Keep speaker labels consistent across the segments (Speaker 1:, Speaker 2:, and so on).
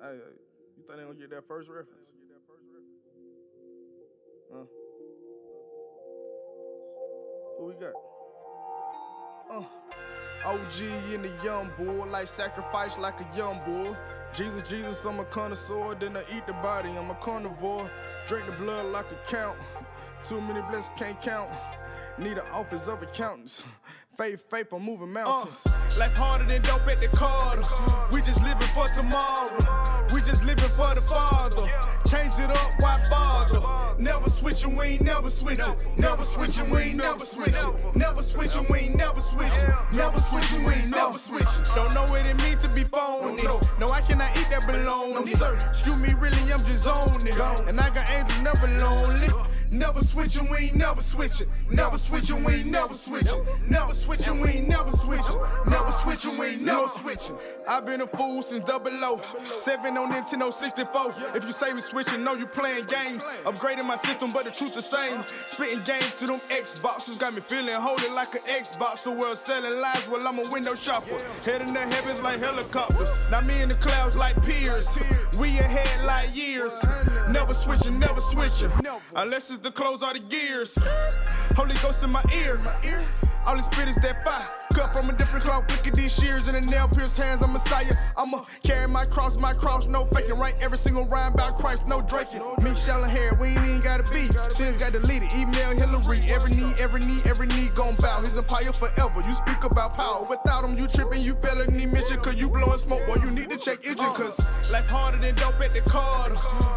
Speaker 1: Hey, you think they gonna get that first reference? Huh? Who we got? Uh, OG in the young bull, like sacrifice like a young bull. Jesus, Jesus, I'm a connoisseur, then I eat the body, I'm a carnivore. Drink the blood like a count. Too many blessings can't count. Need an office of accountants. Faith, faith, I'm moving mountains. Uh, life harder than dope at the Carter. We just living for tomorrow. We just living for the Father. Change it up, why bother? Never switching, we ain't never switching. Never switching, we ain't never switching. Never switching, we ain't never switching. Never switching, we ain't never switching. Don't know what it means to be phony. No, I cannot eat that bologna. Excuse me, really, I'm just on it. And I got angels never lonely. Never switching, we ain't never switching. Never switching, we ain't never switching. Never switching, we ain't never switching. Switching. I've been a fool since double O. Seven on Nintendo 64. If you say we switching, no, you playing games. Upgrading my system, but the truth the same. Spitting games to them Xboxes. Got me feeling holding like an Xbox. The world selling lies while I'm a window shopper. Heading the heavens like helicopters. Now me in the clouds like peers. We ahead like years. Never switching, never switching. Unless it's to close all the gears. Holy Ghost in my ear. All the spit is that fire. Cut from a different cloth, flicking these shears in the nail pierced hands. I'm Messiah. I'ma carry my cross, my cross, no faking. Write every single rhyme about Christ, no draking. Me, shallow hair, we ain't even got a be. Sins got deleted. Email Hillary. Every knee, every knee, every knee gon' bow. His empire forever. You speak about power. Without him, you tripping, you felony mission. Cause you blowing smoke, boy, you need to check engine. Cause life harder than dope at the Carter.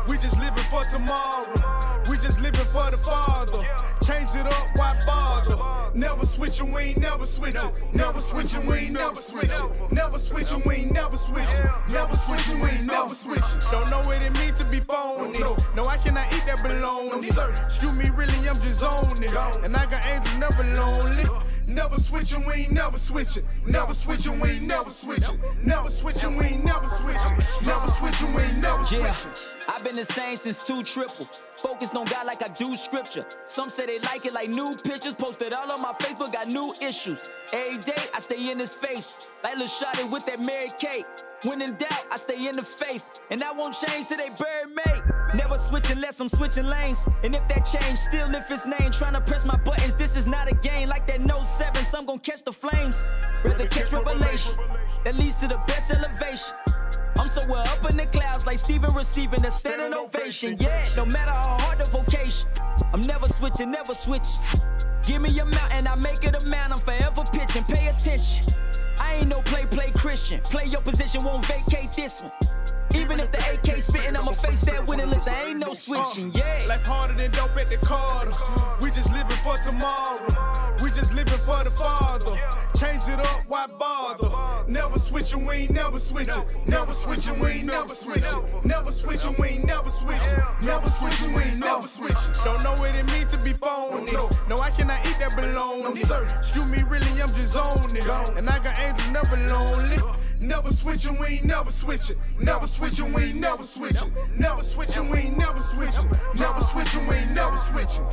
Speaker 1: We just living for tomorrow. We just living for the Father. Change it up, why bother? Never switching, we ain't never switching. Never switching, we ain't never switching. Never switching, we ain't never switching. Never switching, we ain't never switching. Don't know what it means to be phony. No, I cannot eat that bologna. Excuse me, really, I'm just on it. And I got angels never lonely. Never switching, we ain't never switching. Never switching, we ain't never switching. Never switching, we ain't never switching. Never switching, we ain't never switching.
Speaker 2: I've been the same since two triple. Focused on God like I do scripture. Some say they like it like new pictures. Posted all on my Facebook, got new issues. Every day I stay in his face. Like Shotty with that Mary Kate. When in doubt, I stay in the faith. And that won't change till they bury me. Never switch unless I'm switching lanes. And if that change, still lift his name. Trying to press my buttons, this is not a game. Like that Note 7, some gon' catch the flames. Rather catch revelation. That leads to the best elevation. I'm somewhere up in the clouds like Stephen receiving a standing ovation. Yeah, no matter how hard the vocation, I'm never switching, never switching. Give me a mountain, I make it a man. I'm forever pitching, pay attention. I ain't no play, play Christian. Play your position, won't vacate this one. Even if the AK spitting, I'ma face that winning list. I ain't no switching, yeah.
Speaker 1: Life harder than dope at the Carter. We just living for tomorrow. We just living for the Father. Change it up, why bother? Never switching, we ain't never switching. Never switching, we ain't never switching. Never switching, we ain't never switching. Never switching, we ain't never switching. Don't know what it means to be phony. No, I cannot eat that bologna. Excuse me, really, I'm just on it. And I got angels never lonely. Never switching, we ain't never switching. Never switching, we ain't never switching. Never switching, we ain't never switching. Never switching, we ain't never switching.